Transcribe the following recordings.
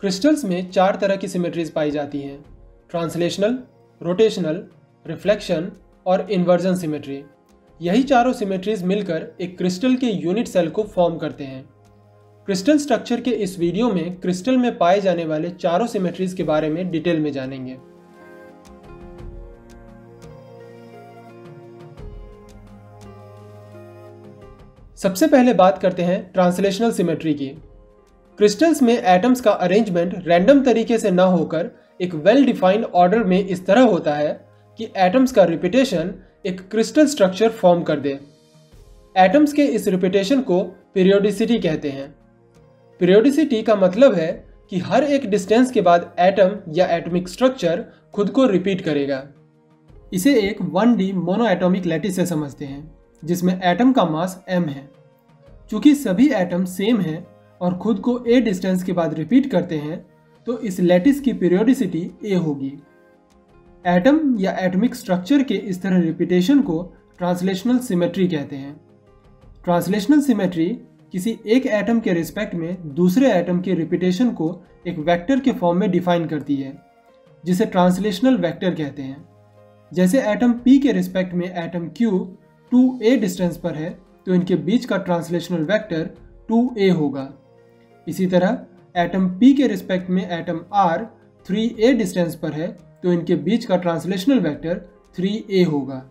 Crystals में चार तरह की सिमेट्रीज पाई जाती हैं। ट्रांसलेशनल रोटेशनल रिफ्लेक्शन और इन्वर्जन सिमेट्री यही चारों सिमेट्रीज मिलकर एक क्रिस्टल के यूनिट सेल को फॉर्म करते हैं। क्रिस्टल स्ट्रक्चर के इस वीडियो में क्रिस्टल में पाए जाने वाले चारों सिमेट्रीज के बारे में डिटेल में जानेंगे। सबसे पहले बात करते हैं ट्रांसलेशनल सिमेट्री की। क्रिस्टल्स में एटम्स का अरेंजमेंट रैंडम तरीके से ना होकर एक वेल डिफाइंड ऑर्डर में इस तरह होता है कि एटम्स का रिपीटेशन एक क्रिस्टल स्ट्रक्चर फॉर्म कर दे। एटम्स के इस रिपीटेशन को पीरियोडिसिटी कहते हैं। पीरियोडिसिटी का मतलब है कि हर एक डिस्टेंस के बाद एटम या एटॉमिक स्ट्रक्चर खुद को रिपीट करेगा। इसे एक one D mono atomic lattice से समझते हैं, जिसमें एटम का मास m है। चूँकि सभी एटम सेम हैं और खुद को ए डिस्टेंस के बाद रिपीट करते हैं तो इस लैटिस की पीरियोडिसिटी ए होगी। एटम या एटमिक स्ट्रक्चर के इस तरह रिपीटेशन को ट्रांसलेशनल सिमेट्री कहते हैं। ट्रांसलेशनल सिमेट्री किसी एक एटम के रिस्पेक्ट में दूसरे एटम के रिपीटेशन को एक वेक्टर के फॉर्म में डिफाइन करती है, जिसे ट्रांसलेशनल वेक्टर कहते हैं। जैसे एटम P के रिस्पेक्ट में एटम Q 2a डिस्टेंस पर है तो इनके बीच का ट्रांसलेशनल वेक्टर 2a होगा। इसी तरह एटम P के रिस्पेक्ट में एटम R 3a डिस्टेंस पर है तो इनके बीच का ट्रांसलेशनल वेक्टर 3a होगा।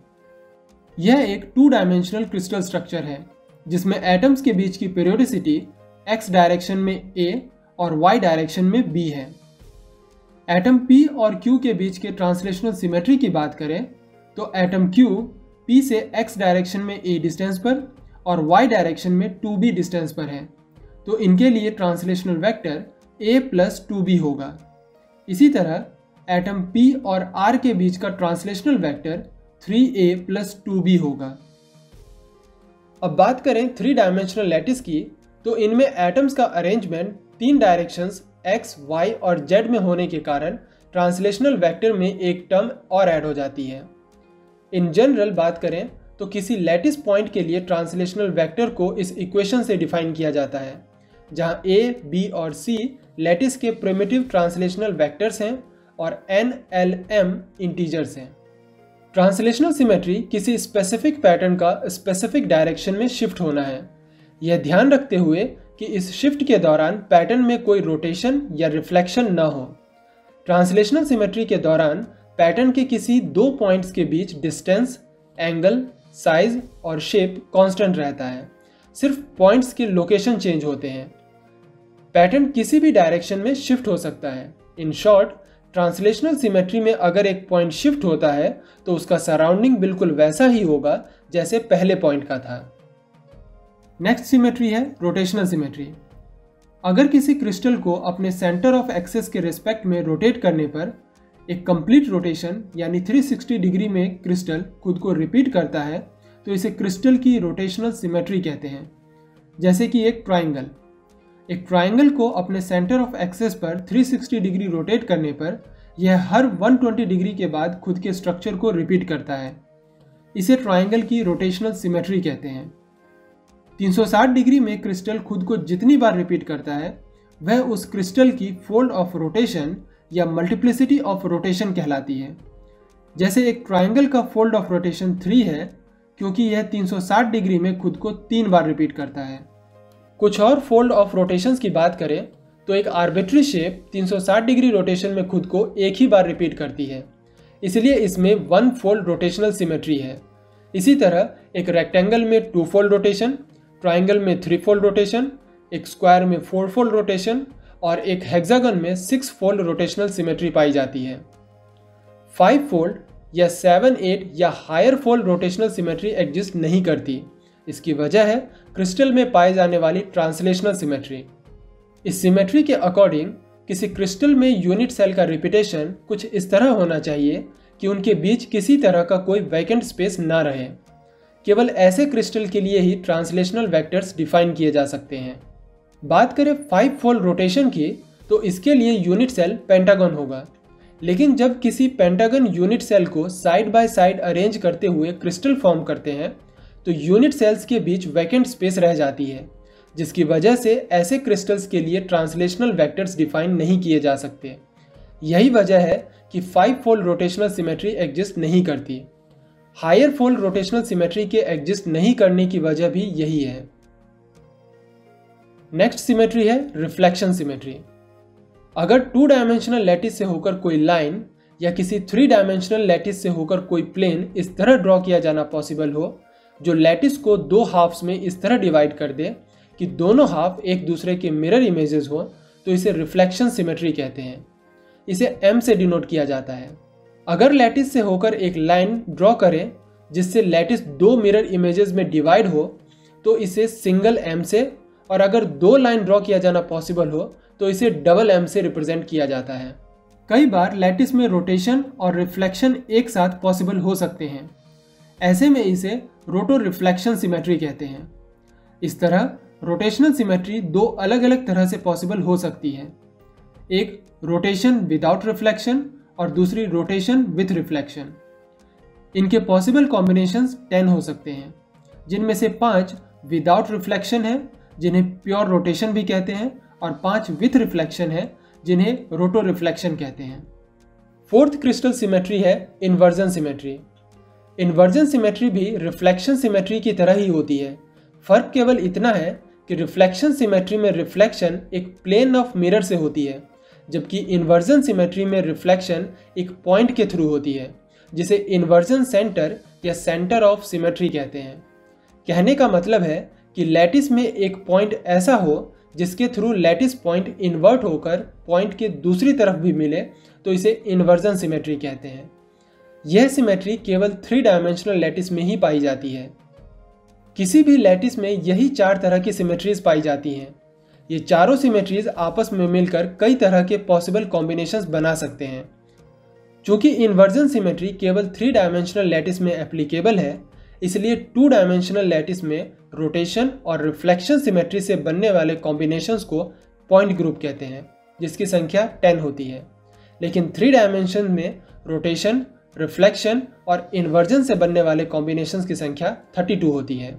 यह एक टू डायमेंशनल क्रिस्टल स्ट्रक्चर है, जिसमें एटम्स के बीच की पीरियोडिसिटी x डायरेक्शन में a और y डायरेक्शन में b है। एटम P और Q के बीच के ट्रांसलेशनल सिमेट्री की बात करें तो एटम Q P से x डायरेक्शन में a डिस्टेंस पर और y डायरेक्शन में 2b डिस्टेंस पर है। तो इनके लिए translational vector a plus two b होगा। इसी तरह एटम P और R के बीच का translational vector 3a plus two b होगा। अब बात करें थ्री डायमेंशनल लैटिस की तो इनमें एटम्स का अरेंजमेंट तीन डायरेक्शंस x, y और z में होने के कारण ट्रांसलेशनल वेक्टर में एक टर्म और ऐड हो जाती है। इन जनरल बात करें तो किसी लैटिस पॉइंट के लिए ट्रांसलेशनल वेक्टर को इस इक्वेशन से डिफाइन किया जाता है। जहाँ ए बी और सी लेटिस के प्रिमिटिव ट्रांसलेशनल वेक्टर्स हैं और एन एल एम इंटीजर्स हैं। ट्रांसलेशनल सिमेट्री किसी स्पेसिफिक पैटर्न का स्पेसिफिक डायरेक्शन में शिफ्ट होना है। यह ध्यान रखते हुए कि इस शिफ्ट के दौरान पैटर्न में कोई रोटेशन या रिफ्लेक्शन न हो। ट्रांसलेशनल सिमेट्री के दौरान पैटर्न के किसी दो पॉइंट्स के बीच डिस्टेंस एंगल साइज़ और शेप कांस्टेंट रहता है। सिर्फ़ पॉइंट्स के लोकेशन चेंज होते हैं। पैटर्न किसी भी डायरेक्शन में शिफ्ट हो सकता है। इन शॉर्ट, ट्रांसलेशनल सिमेट्री में अगर एक पॉइंट शिफ्ट होता है तो उसका सराउंडिंग बिल्कुल वैसा ही होगा जैसे पहले पॉइंट का था। नेक्स्ट सिमेट्री है रोटेशनल सिमेट्री। अगर किसी क्रिस्टल को अपने सेंटर ऑफ़ एक्सेस के रिस्पेक्ट में रोटेट करने पर एक कंप्लीट रोटेशन, यानी 360 डिग्री में क्रिस्टल खुद को रिपीट करता है तो इसे क्रिस्टल की रोटेशनल सिमेट्री कहते हैं। जैसे कि एक ट्राइंगल एक ट्राइंगल को अपने सेंटर ऑफ़ एक्सेस पर 360 डिग्री रोटेट करने पर, यह हर 120 डिग्री के बाद खुद के स्ट्रक्चर को रिपीट करता है। इसे ट्राइंगल की रोटेशनल सिमेट्री कहते हैं। 360 डिग्री में क्रिस्टल खुद को जितनी बार रिपीट करता है, वह उस क्रिस्टल की फोल्ड ऑफ़ रोटेशन या मल्टीप्लिसिटी ऑफ़ रोटेशन कहलाती है। जैसे एक ट्राइंगल का फोल्ड ऑफ़ रोटेशन थ्री है, क्योंकि यह 360 डिग्री में खुद को तीन बार रिपीट करता है। कुछ और फोल्ड ऑफ़ रोटेशन की बात करें तो एक आर्बिट्री शेप 360 डिग्री रोटेशन में खुद को एक ही बार रिपीट करती है। इसलिए इसमें वन फोल्ड रोटेशनल सिमेट्री है। इसी तरह, एक रेक्टेंगल में टू फोल्ड रोटेशन ट्राइंगल में थ्री फोल्ड रोटेशन एक स्क्वायर में फोर फोल्ड रोटेशन और एक हेक्सागन में सिक्स फोल्ड रोटेशनल सिमेट्री पाई जाती है। फाइव फोल्ड या सेवन एट या higher fold rotational symmetry exist नहीं करती। इसकी वजह है क्रिस्टल में पाए जाने वाली ट्रांसलेशनल सिमेट्री। इस सिमेट्री के अकॉर्डिंग, किसी क्रिस्टल में यूनिट सेल का रिपीटेशन कुछ इस तरह होना चाहिए कि उनके बीच किसी तरह का कोई वैकेंट स्पेस ना रहे। केवल ऐसे क्रिस्टल के लिए ही ट्रांसलेशनल वेक्टर्स डिफाइन किए जा सकते हैं। बात करें फाइव फोल्ड रोटेशन की तो इसके लिए यूनिट सेल पेंटागन होगा। लेकिन जब किसी पेंटागन यूनिट सेल को साइड बाय साइड अरेंज करते हुए क्रिस्टल फॉर्म करते हैं तो यूनिट सेल्स के बीच वैकेंट स्पेस रह जाती है, जिसकी वजह से ऐसे क्रिस्टल्स के लिए ट्रांसलेशनल वेक्टर्स डिफाइन नहीं किए जा सकते। यही वजह है कि five fold rotational symmetry exist नहीं करती। हायर फोल्ड रोटेशनल सिमेट्री के एग्जिस्ट नहीं करने की वजह भी यही है। नेक्स्ट सिमेट्री है रिफ्लेक्शन सिमेट्री अगर टू डायमेंशनल लैटिस से होकर कोई लाइन या किसी थ्री डायमेंशनल लैटिस से होकर कोई प्लेन इस तरह ड्रॉ किया जाना पॉसिबल हो जो लैटिस को दो हाफ्स में इस तरह डिवाइड कर दे कि दोनों हाफ़ एक दूसरे के मिरर इमेजेस हो तो इसे रिफ्लेक्शन सिमेट्री कहते हैं। इसे एम से डिनोट किया जाता है। अगर लैटिस से होकर एक लाइन ड्रॉ करें, जिससे लैटिस दो मिरर इमेजेस में डिवाइड हो तो इसे सिंगल एम से, और अगर दो लाइन ड्रॉ किया जाना पॉसिबल हो तो इसे डबल एम से रिप्रेजेंट किया जाता है। कई बार लैटिस में रोटेशन और रिफ्लेक्शन एक साथ पॉसिबल हो सकते हैं। ऐसे में इसे रोटो रिफ्लेक्शन सिमेट्री कहते हैं। इस तरह रोटेशनल सिमेट्री दो अलग अलग तरह से पॉसिबल हो सकती है। एक रोटेशन विदाउट रिफ्लेक्शन और दूसरी रोटेशन विथ रिफ्लेक्शन। इनके पॉसिबल कॉम्बिनेशंस टेन हो सकते हैं, जिनमें से पाँच विदाउट रिफ्लेक्शन है, जिन्हें प्योर रोटेशन भी कहते हैं, और पाँच विथ रिफ्लेक्शन है, जिन्हें रोटो रिफ्लेक्शन कहते हैं। फोर्थ क्रिस्टल सिमेट्री है इन्वर्जन सिमेट्री। इन्वर्जन सिमेट्री भी रिफ्लेक्शन सिमेट्री की तरह ही होती है। फ़र्क केवल इतना है कि रिफ्लेक्शन सिमेट्री में रिफ्लेक्शन एक प्लेन ऑफ़ मिरर से होती है, जबकि इन्वर्जन सिमेट्री में रिफ्लेक्शन एक पॉइंट के थ्रू होती है, जिसे इन्वर्जन सेंटर या सेंटर ऑफ़ सिमेट्री कहते हैं। कहने का मतलब है कि लैटिस में एक पॉइंट ऐसा हो, जिसके थ्रू लैटिस पॉइंट इन्वर्ट होकर पॉइंट के दूसरी तरफ़ भी मिले तो इसे इन्वर्जन सिमेट्री कहते हैं। यह सिमेट्री केवल थ्री डायमेंशनल लैटिस में ही पाई जाती है। किसी भी लैटिस में यही चार तरह की सिमेट्रीज पाई जाती हैं। ये चारों सिमेट्रीज आपस में मिलकर कई तरह के पॉसिबल कॉम्बिनेशंस बना सकते हैं। चूँकि इन्वर्जन सिमेट्री केवल थ्री डायमेंशनल लैटिस में एप्लीकेबल है, इसलिए टू डायमेंशनल लैटिस में रोटेशन और रिफ्लेक्शन सिमेट्री से बनने वाले कॉम्बिनेशंस को पॉइंट ग्रुप कहते हैं, जिसकी संख्या टेन होती है। लेकिन थ्री डायमेंशन में रोटेशन रिफ्लेक्शन और इन्वर्जन से बनने वाले कॉम्बिनेशंस की संख्या 32 होती है।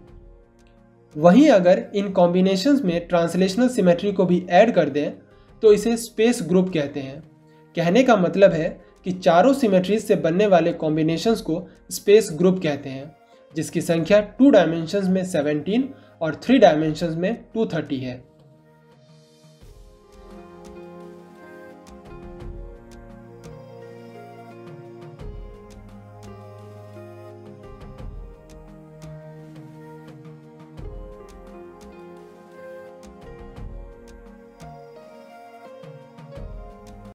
वहीं अगर इन कॉम्बिनेशंस में ट्रांसलेशनल सिमेट्री को भी ऐड कर दें तो इसे स्पेस ग्रुप कहते हैं। कहने का मतलब है कि चारों सिमेट्रीज से बनने वाले कॉम्बिनेशंस को स्पेस ग्रुप कहते हैं, जिसकी संख्या टू डायमेंशंस में 17 और थ्री डायमेंशंस में 230 है।